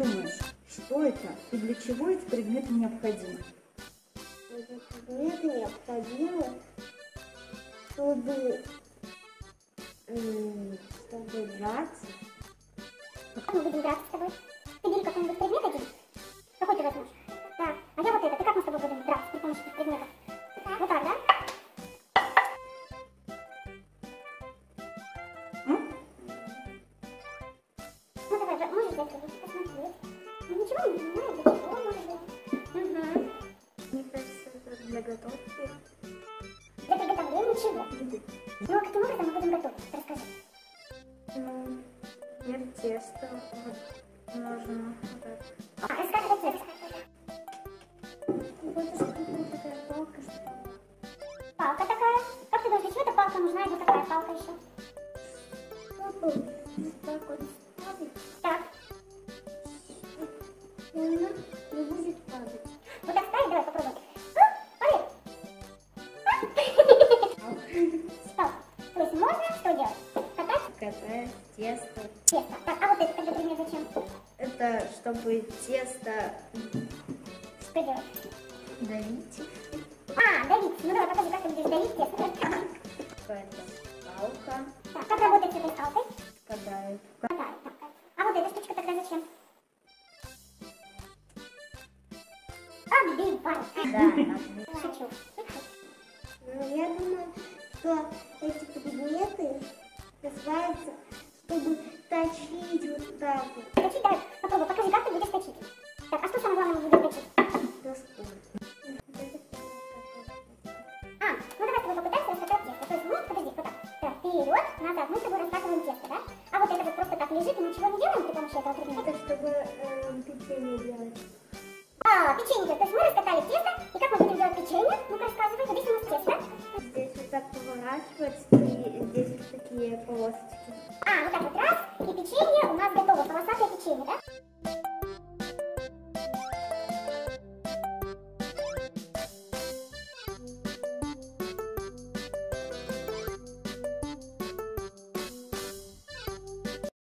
думаешь, что это и для чего эти предметы необходимы? Эти предметы необходимы, чтобы, чтобы драться. Как мы будем драться с тобой? Ты бери какой-нибудь предмет один. Какой ты возьмешь? Да. А я вот это. Ты как мы с тобой будем драться при помощи этих предметов? Угу. Мне кажется, для готовки. Для приготовления чего? Ну а каким образом мы будем готовить? Расскажи. Ну, нет теста, вот, нужно вот так. А, расскажи рецепт. Палка, такая. Как ты думаешь, для чего эта палка нужна и вот такая палка еще? вот так вот Катать тесто. тесто. А вот это предмет зачем? Это чтобы тесто Что делать? давить. А, давить. Ну давай, покажи, как ты будешь давить тесто. Какая-то палка Так, как работает с этой палкой? Катает. Так. А вот эта штучка тогда зачем? Отбивать. Да, Шучу. Ну, я думаю, что эти предметы называются, чтобы точить вот так вот Точить, давай, попробуй, покажи, как ты будешь точить. Так, а что самое главное будем точить? доску. А, ну давай с тобой попытаемся раскатать тесто. То есть мы, подожди, вот так. Так, вперед, назад, мы с тобой раскатываем тесто, да? А вот это вот просто так лежит, и ничего не делаем при помощи этого предмета. Это чтобы э, печенье делать. А, печенье. То есть мы раскатали тесто, и как мы будем делать печенье? Ну-ка рассказывай, здесь у нас тесто. Здесь вот так поворачивать, и такие полосочки. А, вот так вот раз, и печенье у нас готово?